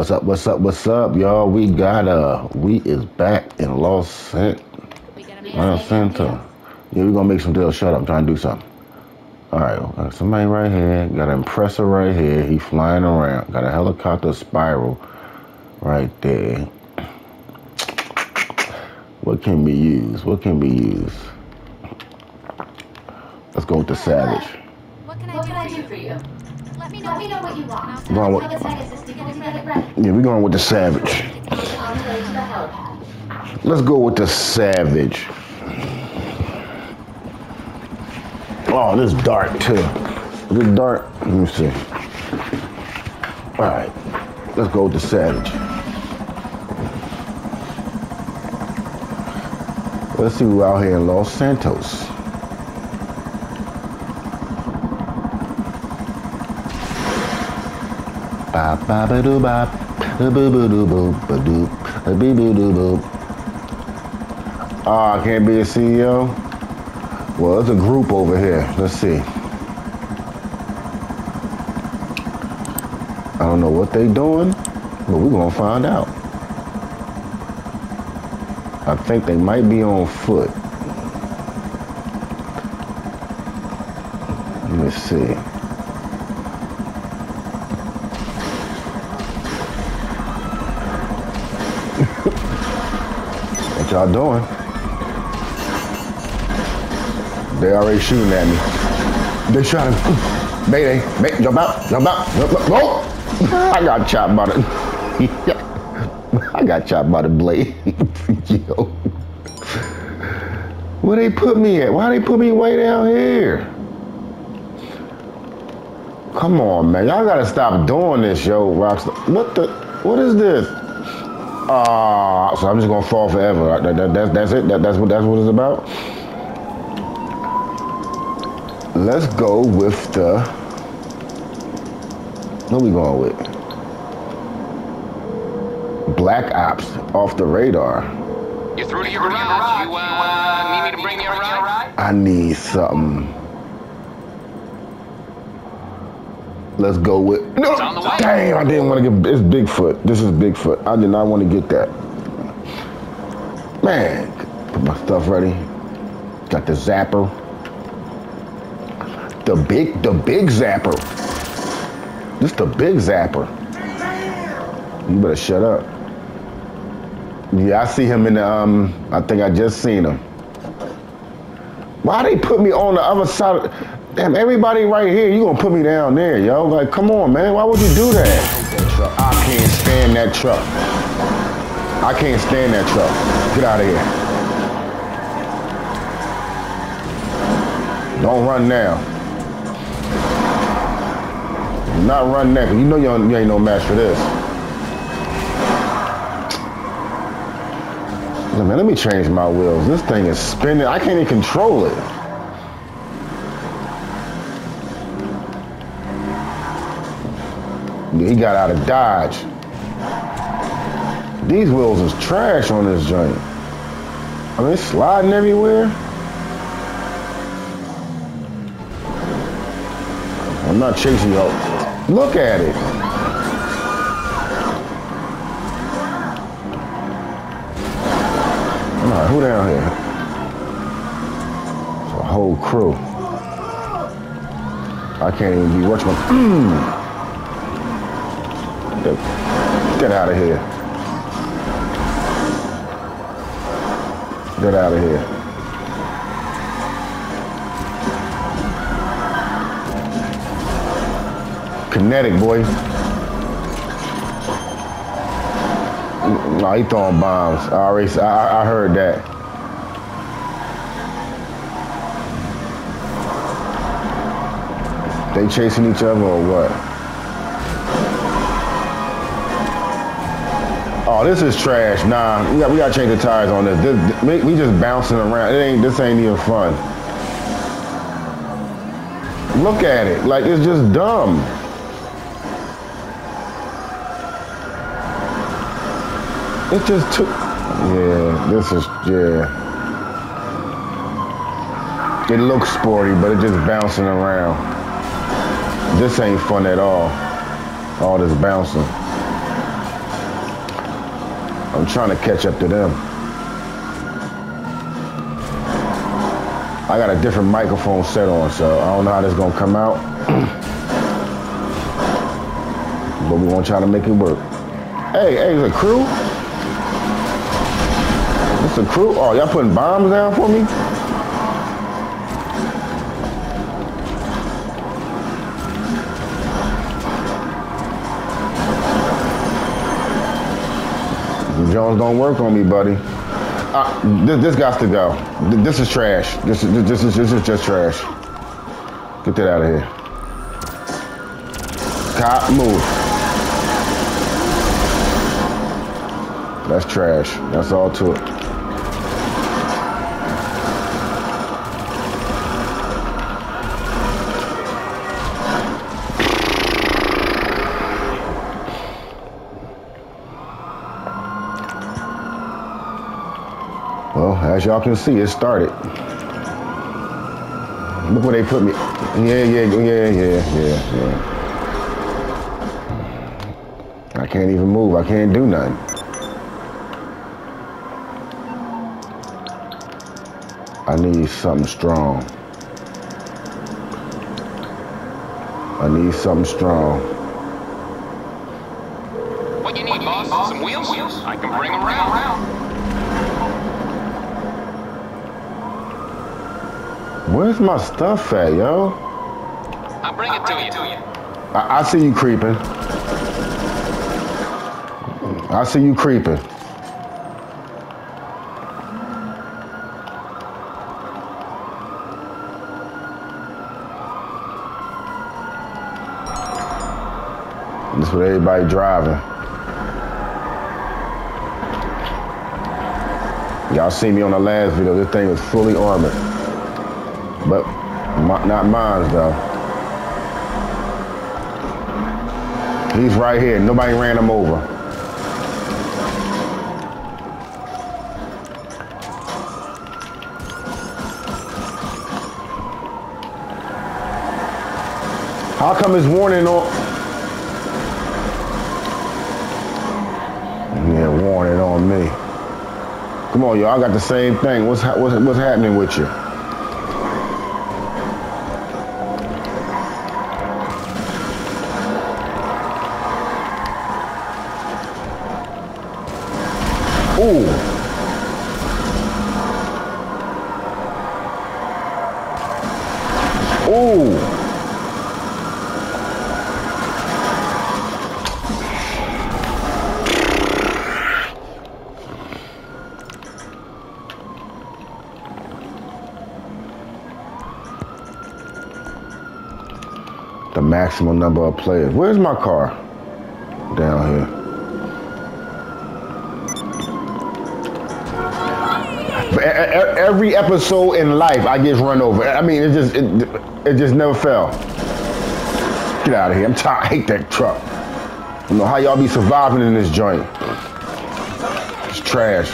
What's up? What's up? What's up, y'all? We got uh, we is back in Los San- Los Santos. Yeah, we gonna make some deals. Shut up, I'm trying to do something. All right, somebody right here got an Oppressor right here. He flying around. Got a helicopter spiral right there. What can we use? What can we use? Let's go with the Savage. What can I What do can I for do you? for you? Let me know Let me know what you want. Go on Yeah, we're going with the Savage. Let's go with the Savage. Oh, this is dark too. Is it dark? Let me see. All right, let's go with the Savage. Let's see who out here in Los Santos. Ba ba doo ba boo boo doo boo, ba doo, ba boo doo boo. Ah, I can't be a CEO. Well, there's a group over here. Let's see. I don't know what they doing, but we're gonna find out. I think they might be on foot. Let me see. What y'all doing? They already shooting at me. They shot him. Mayday, may, jump out, jump out, jump out. No! I got chopped by the. I got chopped by the blade. Yo. Where they put me at? Why they put me way down here? Come on, man. Y'all gotta stop doing this, yo, Rockstar. What the? What is this? Ah, so I'm just gonna fall forever. That, that, that, that's it. That, that's what that's what it's about. Let's go with the. What we going with? Black Ops off the radar. You're through to your garage. You, uh, need me to bring you a ride? I need something. Let's go with. No, It's on the way. damn! I didn't want to get. It's Bigfoot. This is Bigfoot. I did not want to get that. Man, put my stuff ready. Got the zapper. The big, the big zapper. This the big zapper. You better shut up. Yeah, I see him in the. Um, I think I just seen him. Why they put me on the other side? Damn, everybody right here, you gonna put me down there, yo? Like, come on, man. Why would you do that? I can't stand that truck. I can't stand that truck. Get out of here. Don't run now. Not run now, you know you, ain't- you ain't no match for this. Man, let me change my wheels. This thing is spinning. I can't even control it. He got out of Dodge. These wheels is trash on this joint. I mean, it's sliding everywhere. I'm not chasing you. Look at it. All right, who down here? It's a whole crew. I can't even be watching. Get, get out of here. Get out of here. Kinetic, boy. No, he throwing bombs. I already, I, I heard that. They chasing each other or what? Oh, this is trash. Nah, we got we got to change the tires on this. this. We we just bouncing around. It ain't. This ain't even fun. Look at it. Like it's just dumb. It just took. Yeah, this is yeah. It looks sporty, but it just bouncing around. This ain't fun at all. All this bouncing. I'm trying to catch up to them. I got a different microphone set on, so I don't know how this gonna come out. but we gonna try to make it work. Hey, hey, is a crew? It's a crew? Oh, y'all putting bombs down for me? Jones don't work on me, buddy. Uh, this, this got to go. This is trash. This is this is this is just trash. Get that out of here. Cop, move. That's trash. That's all to it. As y'all can see, it started. Look where they put me. Yeah, yeah, yeah, yeah, yeah, yeah. I can't even move. I can't do nothing. I need something strong. I need something strong. What you need, boss? Some wheels? I can bring them around. Where's my stuff at, yo? I'll bring it to you. I, I see you creeping. I see you creeping. This is what everybody driving. Y'all see me on the last video. This thing was fully armored, but mi- not mine though. He's right here. Nobody ran him over. How come his warning on? Yeah, warning on me. Come on, y'all. I got the same thing. What's ha- what's what's happening with you? Ooh. Ooh. The maximum number of players. Where's my car? Down here. But e- e- Every episode in life, I get run over. I mean, it just it, it just never fell. Get out of here! I'm tired. I hate that truck. I don't know how y'all be surviving in this joint. It's trash.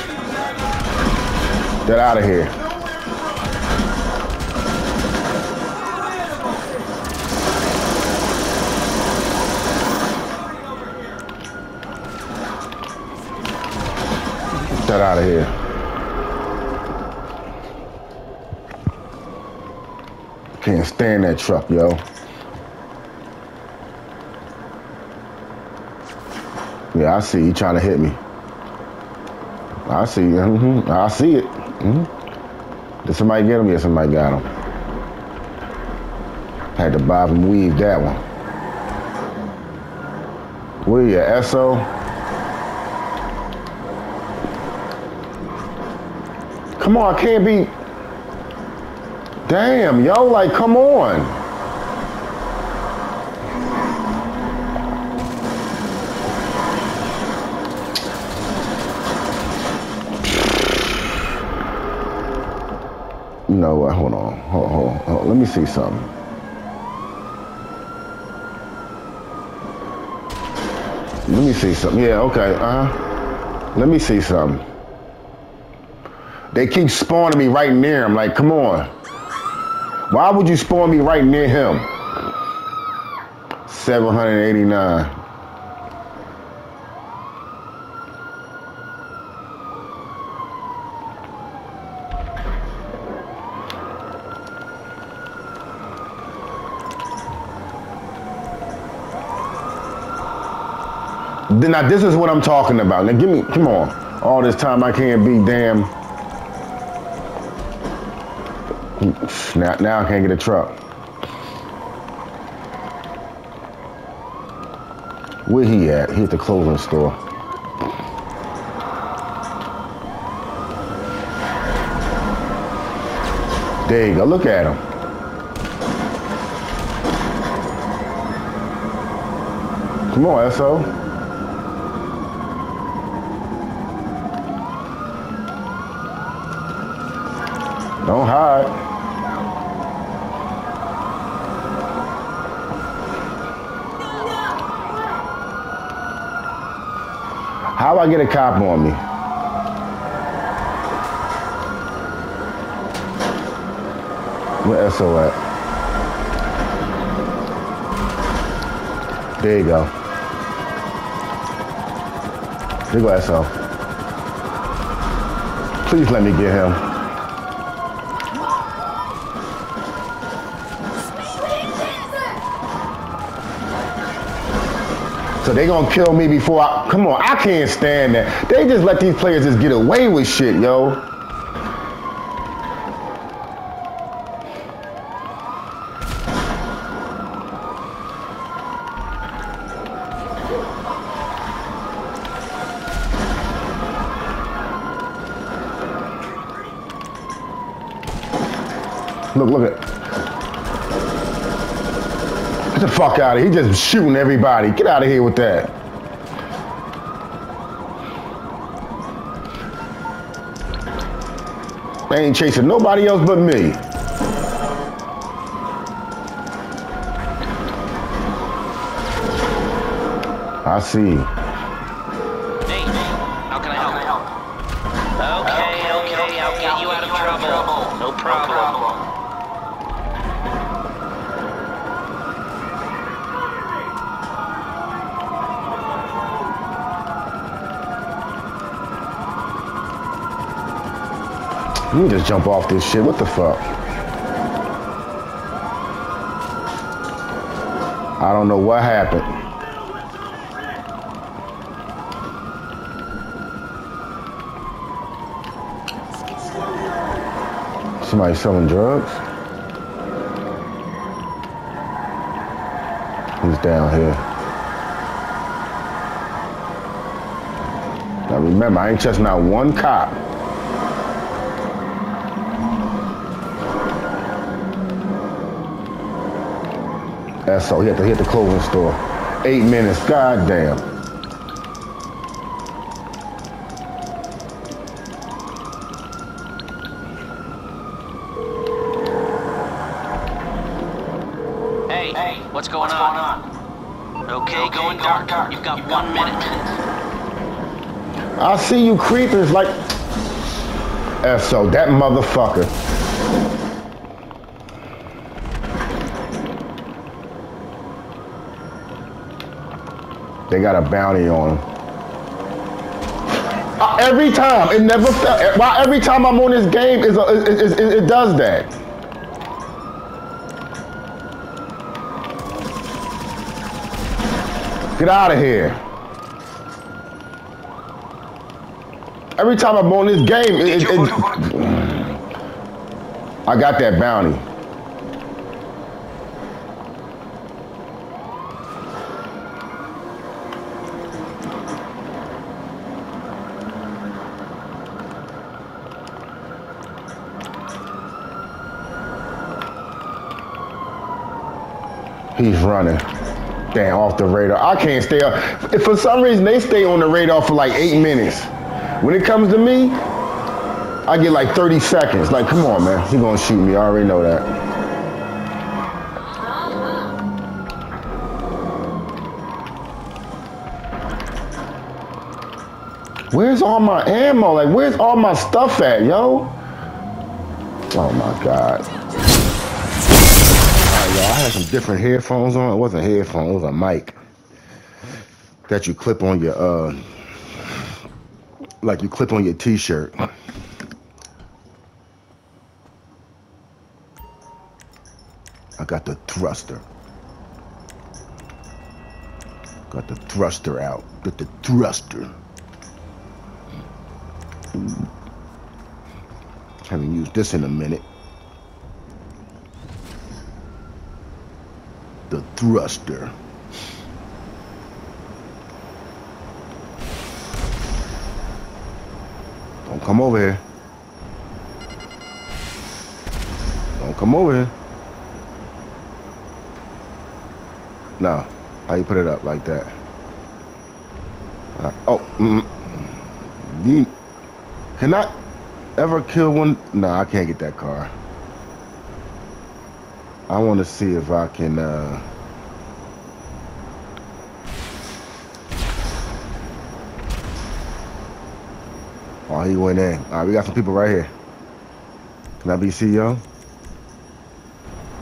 Get out of here. Stand that truck, yo. Yeah, I see you trying to hit me. I see. Mm-hmm. I see it. Mm-hmm. Did somebody get him? Yeah, somebody got him. Had to bob and weave that one. What are you, SO? Come on, I can't be. Damn, yo, like, come on. Know what? Hold on. Hold, hold, hold. Let me see something. Let me see something. Yeah, okay. Uh huh. Let me see something. They keep spawning me right near him. Like, come on. Why would you spawn me right near him? 789. Now this is what I'm talking about. Now give me, come on. All this time I can't be damn. Now, now I can't get a truck. Where he at? He at the clothing store. There you go. Look at him. Come on, SO. Don't hide. How I get a cop on me? Where SO at? There you go. There you go, SO. Please let me get him. So they gonna kill me before I come on, I can't stand that. They just let these players just get away with shit, yo. Look, look at. Get the fuck out of here. He just shooting everybody. Get out of here with that. They ain't chasing nobody else but me. I see. You just jump off this shit. What the fuck? I don't know what happened. Somebody selling drugs? He's down here. Now remember, I ain't just not one cop. That's all. He had to hit the clothing store. Eight minutes. God damn. Hey, what's going on? Okay, going dark. dark. You've got one minute. I see you creepers like. So that motherfucker. They got a bounty on him. Uh, every time, it never felt. Why every time I'm on this game, is it, it, it, it does that. Get out of here. Every time I'm on this game, it, it, it- I got that bounty. He's running. Damn, off the radar. I can't stay up. For some reason they stay on the radar for like eight minutes. When it comes to me, I get like 30 seconds. Like, come on, man. He gonna shoot me. I already know that. Where's all my ammo? Like, where's all my stuff at, yo? Oh my God. I had some different headphones on. It wasn't headphones, it was a mic that you clip on your, uh, like you clip on your t-shirt. I got the thruster. Got the thruster out. Got the thruster. Haven't used this in a minute. The thruster. Don't come over here. Don't come over here. No. How you put it up like that? Uh, oh, mm, you can I ever kill one? No, I can't get that car. I want to see if I can. Uh, oh, he went in. All right, we got some people right here. Can I be CEO?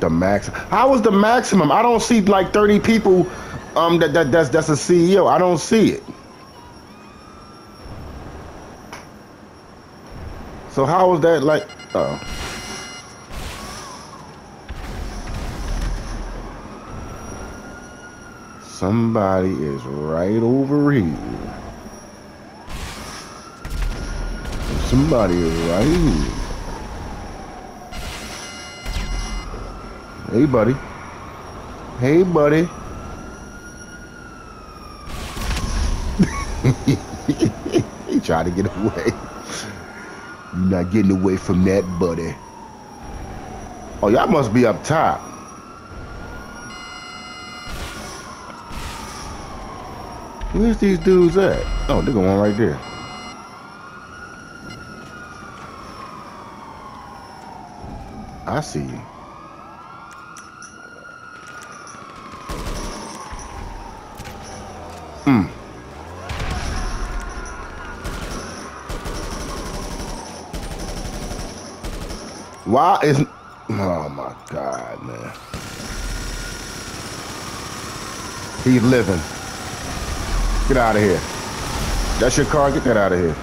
The max. How was the maximum? I don't see like 30 people. Um, that, that that's that's a CEO. I don't see it. So how was that like? Oh. Somebody is right over here. Somebody is right here. Hey, buddy. Hey, buddy. he tried to get away. You're not getting away from that, buddy. Oh, y'all must be up top. Where's these dudes at? Oh, they're going right there. I see you. Hmm. Why isn't... Oh, my God, man. He's living. Get out of here. That's your car? Get that out of here.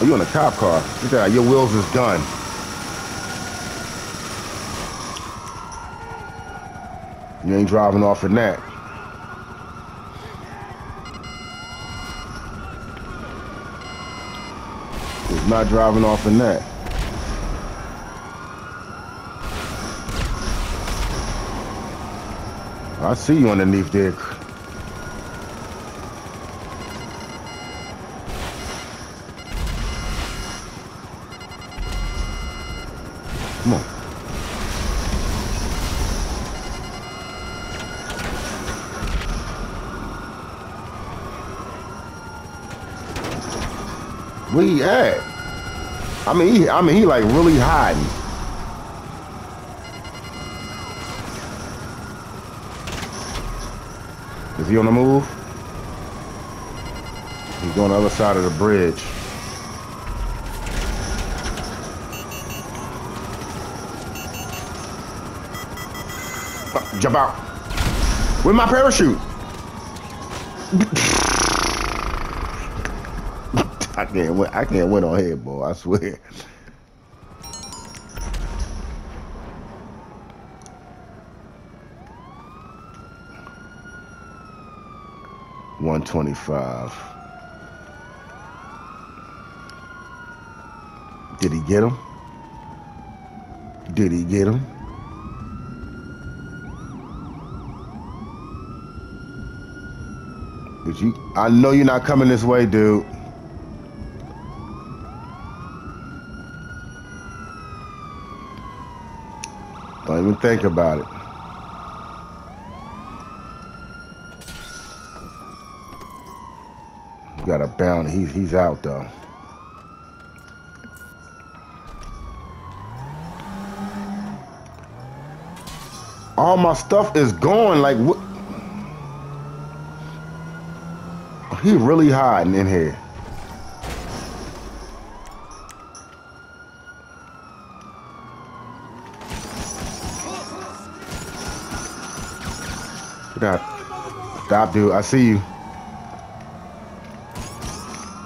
Oh, you in a cop car. Get that out. Your wheels is done. You ain't driving off in that. It's not driving off in that. I see you underneath there. I mean, he, I mean, he like really hiding. Is he on the move? He's on the other side of the bridge. Jump out. With my parachute. I can't win. I can't win on here, boy. I swear. One twenty-five. Did he get him? Did he get him? But you, I know you're not coming this way, dude. Even think about it. Got a bounty. He's he's out though. All my stuff is gone. Like what? He really hiding in here. Stop. Stop, dude. I see you.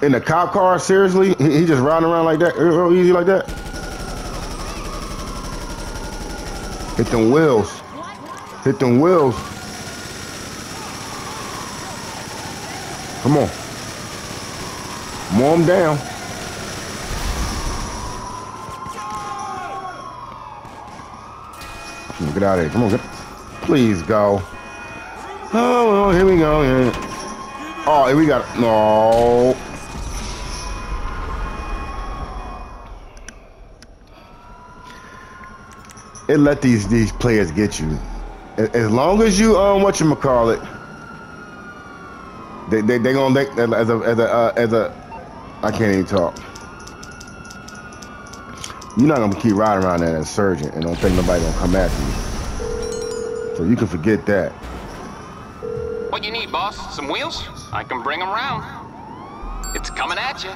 In the cop car, seriously? He, just riding around like that? Real easy like that? Hit them wheels. Hit them wheels. Come on. Him down. Get out of here. Come on, get. Please go. Oh, well, here we go. Yeah. Oh, here we got. No. It let these these players get you. As long as you um what you call it, they they they gonna make as a as a uh, as a I can't even talk. You're not gonna keep riding around that Insurgent and don't think nobody gonna come after you. So you can forget that. What you need, boss? Some wheels? I can bring them round. It's coming at you.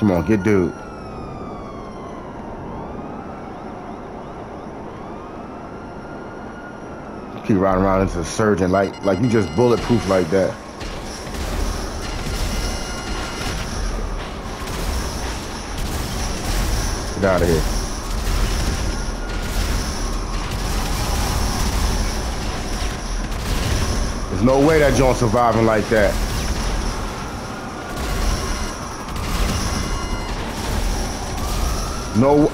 Come on, get dude. Keep riding around into the Insurgent like like you just bulletproof like that. Get out of here. There's no way that joint surviving like that. No,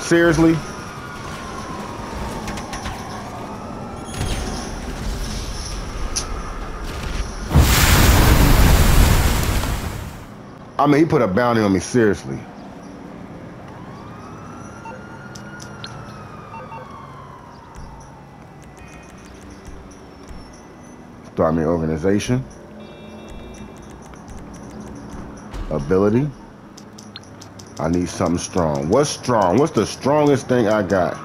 seriously? I mean, he put a bounty on me, seriously. Start me organization. Ability. I need something strong. What's strong? What's the strongest thing I got?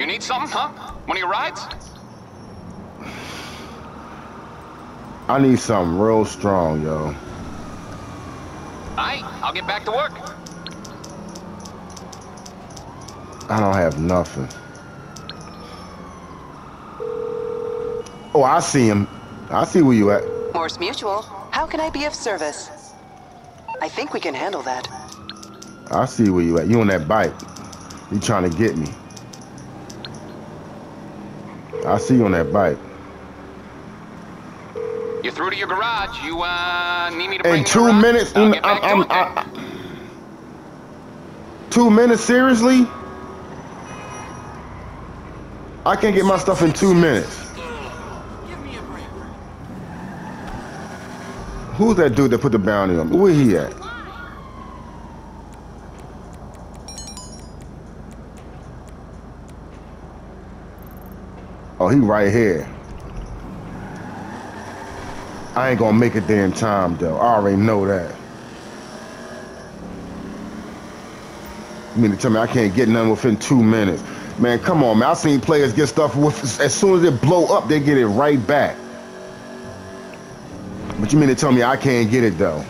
You need something, huh? One of your rides? I need something real strong, yo. Aight, I'll get back to work. I don't have nothing. Oh, I see him. I see where you at. Mors Mutual, how can I be of service? I think we can handle that. I see where you at. You on that bike. You trying to get me. I see you on that bike. You're through to your garage. You, uh, need me to bring In you two minutes, I'll I'm, get back to I'm, it then. I, two minutes, seriously? I can't get my stuff in two minutes. Who's that dude that put the bounty on me? Where he at? Oh, he right here. I ain't gonna make a damn time though. I already know that. You mean to tell me I can't get none within two minutes? Man, come on, man. I seen players get stuff with as soon as it blow up, they get it right back. But you mean to tell me I can't get it though?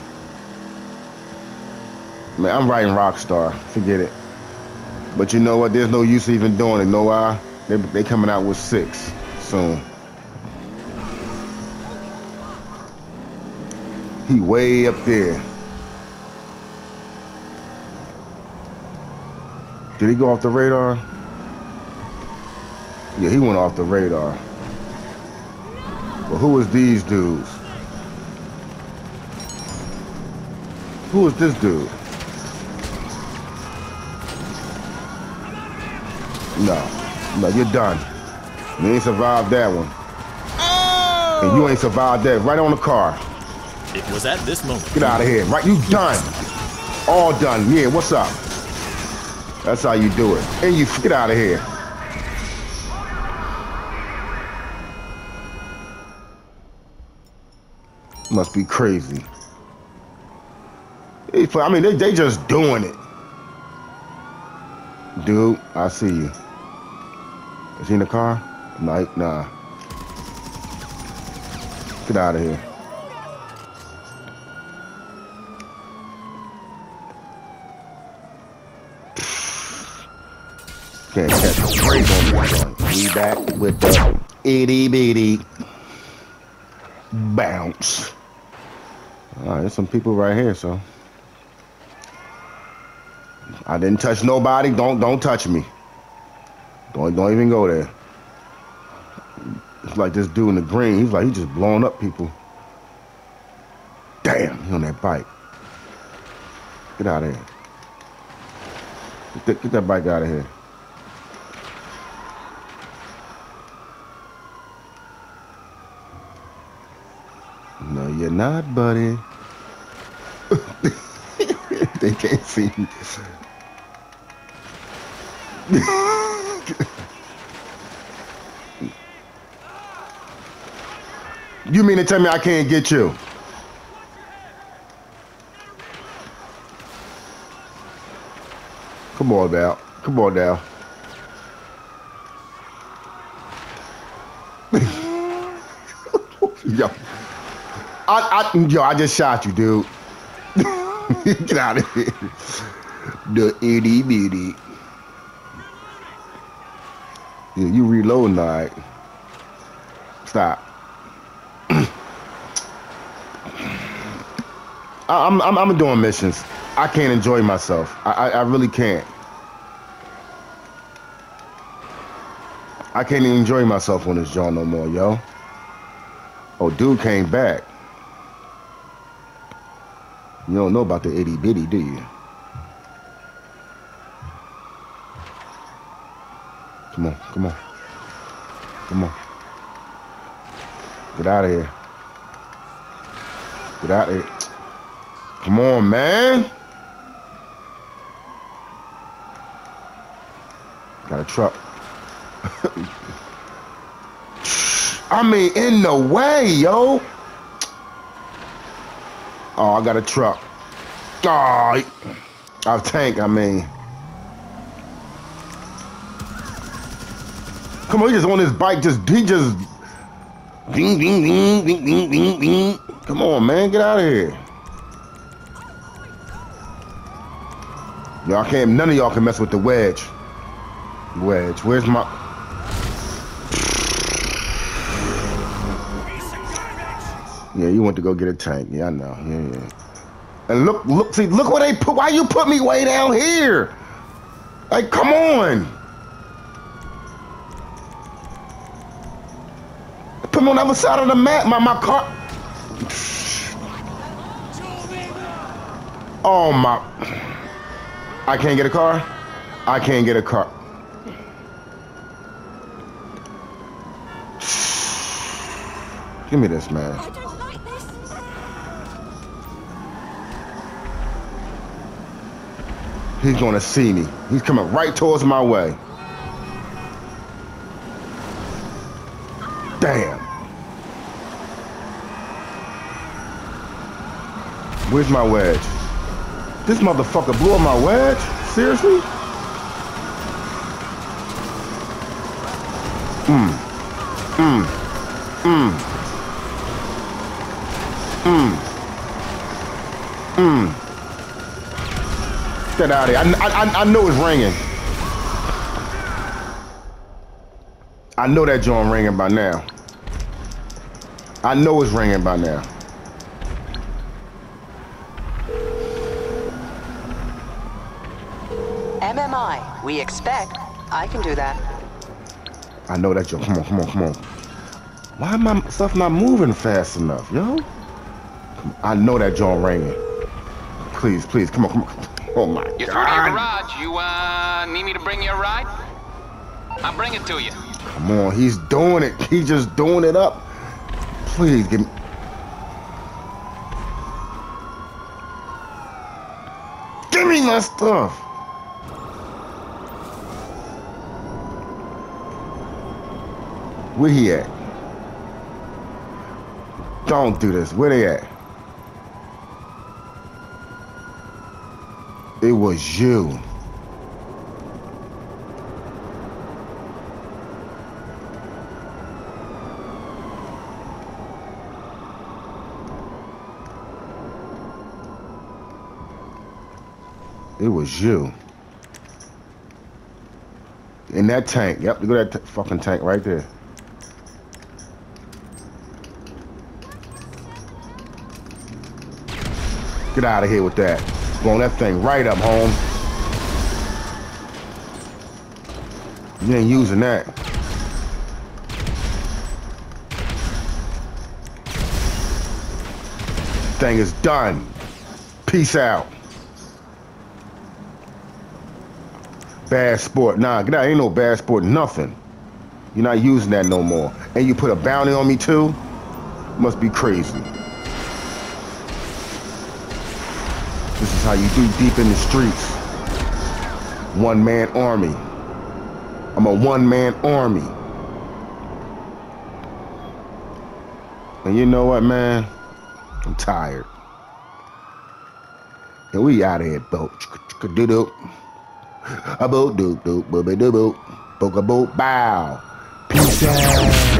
Man, I'm writing Rockstar. Forget it. But you know what? There's no use even doing it. No why? They they coming out with six soon. He way up there. Did he go off the radar? Yeah, he went off the radar. But who is these dudes? Who is this dude? No. No, you're done. You ain't survived that one. Oh! And you ain't survived that. Right on the car. It was at this moment. Get out of here. Right, you done. All done. Yeah, what's up? That's how you do it. And you get out of here. Must be crazy. I mean, they, they just doing it. Dude, I see you. Is he in the car? Mike, nah. Get out of here. Can't catch a break on this joint. We back with the itty bitty bounce. There's some people right here, so. I didn't touch nobody. Don't don't touch me. Don't don't even go there. It's like this dude in the green. He's like he just blowing up people. Damn, he on that bike. Get out of here. Get that bike out of here. No, you're not, buddy. they can't see me. you mean to tell me I can't get you? Come on, now. Come on now. yo, I, I, yo, I just shot you, dude. Get out of here. The itty bitty. Yeah, you reloading, all right. Stop. I'm, I'm, I'm doing missions. I can't enjoy myself. I, I, I really can't. I can't even enjoy myself on this joint no more, yo. Oh, dude came back. Don't know about the itty bitty, do you? Come on, come on. Come on. Get out of here. Get out of here. Come on, man. Got a truck. I mean, in the way, yo. Oh, I got a truck. Oh, a tank, I mean. Come on, he just on his bike, just he just ding ding ding ding ding ding ding. Come on, man, get out of here. Y'all can't none of y'all can mess with the wedge. Wedge. Where's my Yeah, you went to go get a tank. Yeah, I know. Yeah, yeah. And look, look, see, look where they put. Why you put me way down here? Like, come on. Put me on the other side of the map. My my car. Oh my. I can't get a car. I can't get a car. Give me this, man. He's gonna see me. He's coming right towards my way. Damn. Where's my wedge? This motherfucker blew up my wedge? Seriously? Mm. Mm. Mm. Get out of here. I, I, I know it's ringing. I know that joint ringing by now. I know it's ringing by now. MMI, we expect. I can do that. I know that joint. Come on, come on, come on. Why my stuff not moving fast enough, yo? I know that joint ringing. Please, please, come on, come on. Oh my You're through to your garage. You, uh, need me to bring you a ride? I'll bring it to you. Come on, he's doing it. He's just doing it up. Please give me. Give me my stuff. Where he at? Don't do this. Where they at? It was you. It was you. In that tank. Yep, look at that fucking tank right there. Get out of here with that. Blown that thing right up, home. You ain't using that. Thing is done. Peace out. Bad sport. Nah, out. Ain't no bad sport. Nothing. You're not using that no more. And you put a bounty on me too? Must be crazy. This is how you do deep in the streets. One man army. I'm a one man army. And you know what, man? I'm tired. And we out of here, boat. A boat do do. Boo boo do boo. Book a boat bow. Peace out.